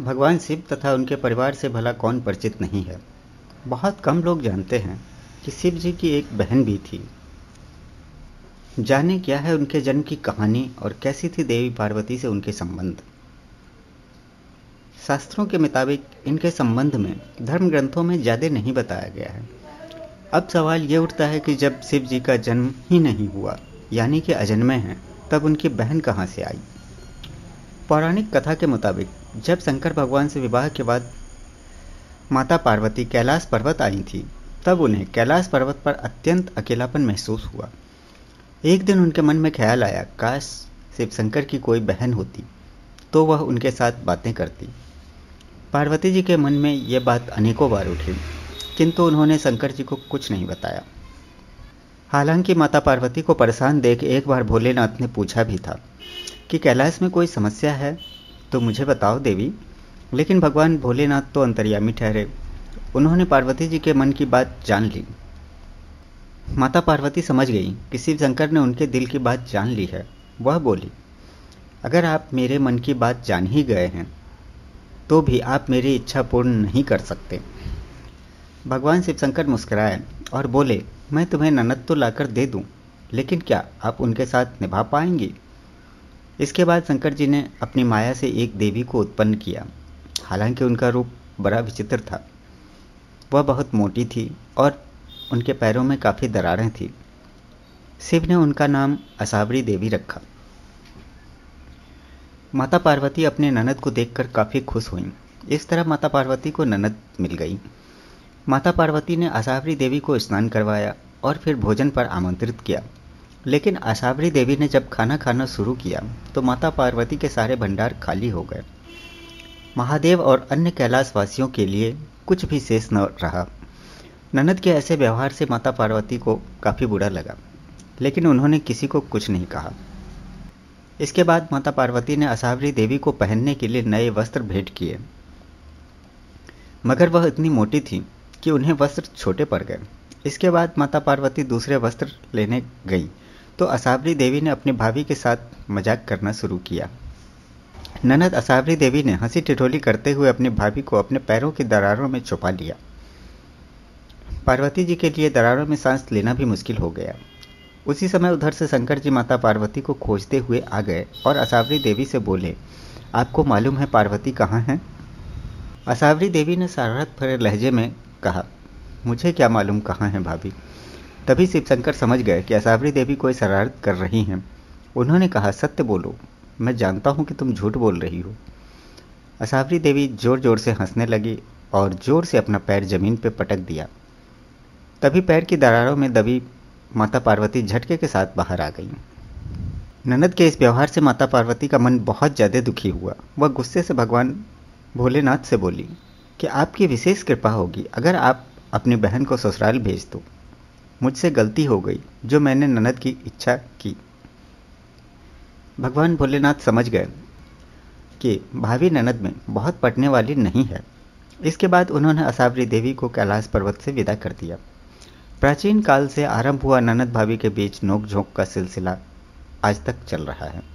भगवान शिव तथा उनके परिवार से भला कौन परिचित नहीं है? बहुत कम लोग जानते हैं कि शिव जी की एक बहन भी थी। जाने क्या है उनके जन्म की कहानी और कैसी थी देवी पार्वती से उनके संबंध? शास्त्रों के मुताबिक इनके संबंध में धर्म ग्रंथों में ज़्यादा नहीं बताया गया है। अब सवाल ये उठता है कि जब शिव जी का जन्म ही नहीं हुआ, यानी कि अजन्मे हैं, तब उनकी बहन कहाँ से आई? पौराणिक कथा के मुताबिक जब शंकर भगवान से विवाह के बाद माता पार्वती कैलाश पर्वत आई थी, तब उन्हें कैलाश पर्वत पर अत्यंत अकेलापन महसूस हुआ। एक दिन उनके मन में ख्याल आया, काश शिव शंकर की कोई बहन होती तो वह उनके साथ बातें करती। पार्वती जी के मन में यह बात अनेकों बार उठी, किंतु उन्होंने शंकर जी को कुछ नहीं बताया। हालाँकि माता पार्वती को परेशान देख एक बार भोलेनाथ ने पूछा भी था कि कैलाश में कोई समस्या है? तो मुझे बताओ देवी। लेकिन भगवान भोलेनाथ तो अंतर्यामी ठहरे। उन्होंने पार्वती जी के मन की बात जान ली। माता पार्वती समझ गई कि शिव शंकर ने उनके दिल की बात जान ली है। वह बोली अगर आप मेरे मन की बात जान ही गए हैं तो भी आप मेरी इच्छा पूर्ण नहीं कर सकते। भगवान शिव शंकर मुस्कुराए और बोले मैं तुम्हें ननद तो लाकर दे दूँ, लेकिन क्या आप उनके साथ निभा पाएँगी? इसके बाद शंकर जी ने अपनी माया से एक देवी को उत्पन्न किया। हालाँकि उनका रूप बड़ा विचित्र था। वह बहुत मोटी थी और उनके पैरों में काफ़ी दरारें थी। शिव ने उनका नाम असावरी देवी रखा। माता पार्वती अपने ननद को देखकर काफ़ी खुश हुई। इस तरह माता पार्वती को ननद मिल गई। माता पार्वती ने असावरी देवी को स्नान करवाया और फिर भोजन पर आमंत्रित किया। लेकिन असावरी देवी ने जब खाना खाना शुरू किया तो माता पार्वती के सारे भंडार खाली हो गए। महादेव और अन्य कैलाशवासियों के लिए कुछ भी शेष न रहा। ननद के ऐसे व्यवहार से माता पार्वती को काफ़ी बुरा लगा, लेकिन उन्होंने किसी को कुछ नहीं कहा। इसके बाद माता पार्वती ने असावरी देवी को पहनने के लिए नए वस्त्र भेंट किए। मगर वह इतनी मोटी थी कि उन्हें वस्त्र छोटे पड़ गए। इसके बाद माता पार्वती दूसरे वस्त्र लेने गई। तो असावरी देवी ने अपनी भाभी के साथ मज़ाक करना शुरू किया। ननद असावरी देवी ने हँसी टिटोली करते हुए अपनी भाभी को अपने पैरों की दरारों में छुपा लिया। पार्वती जी के लिए दरारों में सांस लेना भी मुश्किल हो गया। उसी समय उधर से शंकर जी माता पार्वती को खोजते हुए आ गए और असावरी देवी से बोले, आपको मालूम है पार्वती कहाँ है? असावरी देवी ने शरारत भरे लहजे में कहा, मुझे क्या मालूम कहाँ है भाभी? तभी शिवशंकर समझ गए कि असावरी देवी कोई शरारत कर रही हैं। उन्होंने कहा, सत्य बोलो। मैं जानता हूँ कि तुम झूठ बोल रही हो। असावरी देवी ज़ोर ज़ोर से हंसने लगी और ज़ोर से अपना पैर ज़मीन पर पटक दिया। तभी पैर की दरारों में दबी माता पार्वती झटके के साथ बाहर आ गई। ननद के इस व्यवहार से माता पार्वती का मन बहुत ज़्यादा दुखी हुआ। वह गुस्से से भगवान भोलेनाथ से बोली कि आपकी विशेष कृपा होगी। अगर आप अपनी बहन को ससुराल भेज दो मुझसे गलती हो गई, जो मैंने ननद की इच्छा की। भगवान भोलेनाथ समझ गए कि भावी ननद में बहुत पटने वाली नहीं है। इसके बाद उन्होंने असावरी देवी को कैलाश पर्वत से विदा कर दिया। प्राचीन काल से आरंभ हुआ ननद भाभी के बीच नोकझोंक का सिलसिला आज तक चल रहा है।